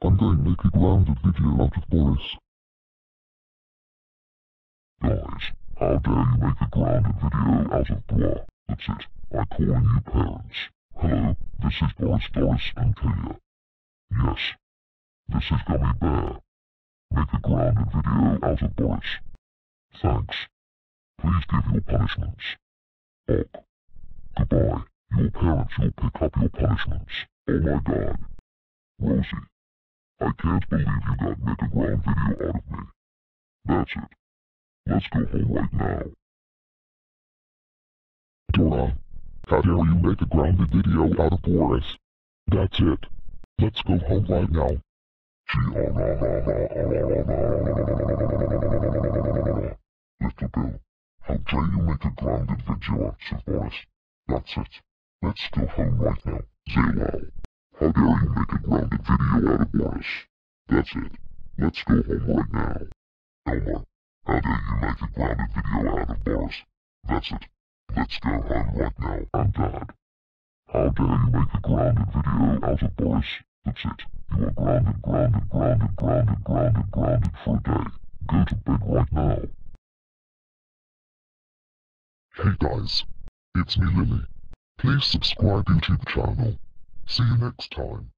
I'm going to make a grounded video out of Boris. Guys, how dare you make a grounded video out of blah? That's it. I'm calling you parents. Hello, this is Boris, Doris, and Kalia. Yes, this is Gummy Bear. Make a grounded video out of Boris. Thanks. Please give your punishments. Ok. Goodbye. Your parents will pick up your punishments. Oh my god. Rosie. I can't believe you got Mega Ground video out of me. That's it. Let's go home right now. Dora, how dare you make a grounded video out of Boris? That's it. Let's go home right now. Little Bill, how dare you make a grounded video out of Boris? That's it. Let's go home right now. Zaylal, how dare you make a grounded video out of Boris? That's it. Let's go home right now. Elmer, how dare you make a grounded video out of Boris? That's it. Let's go home right now. And Dad, how dare you make a grounded video out of Boris? That's it. You are grounded, grounded, grounded, grounded, grounded, grounded for a day. Go to bed right now. Hey guys, it's me Lily. Please subscribe YouTube channel. See you next time.